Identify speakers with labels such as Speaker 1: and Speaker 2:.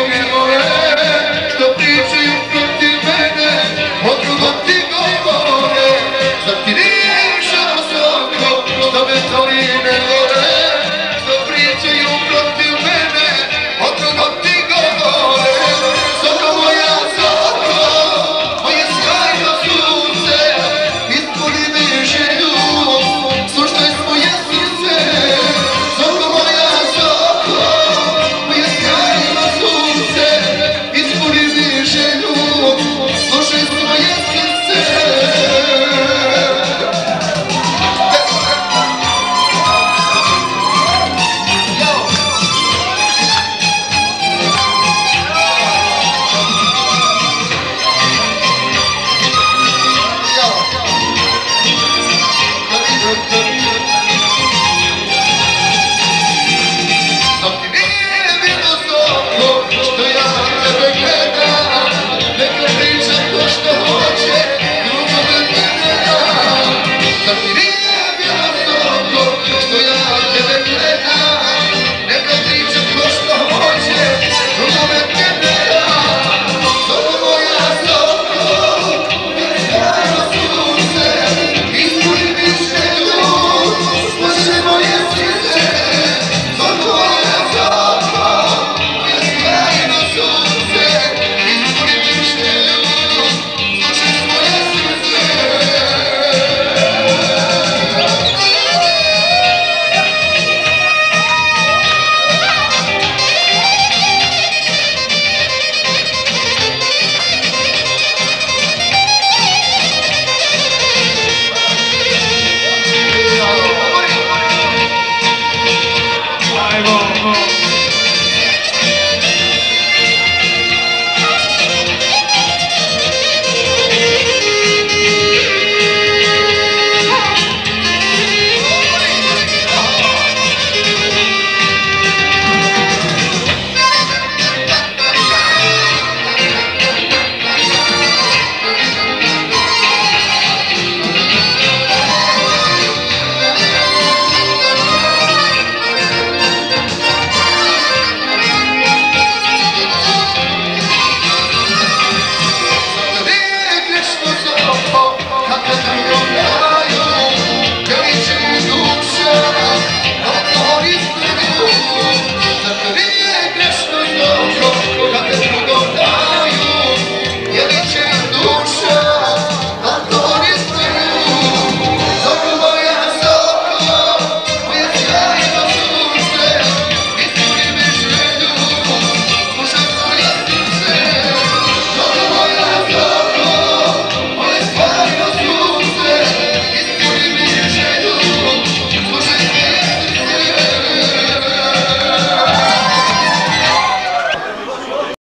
Speaker 1: conmigo, mi.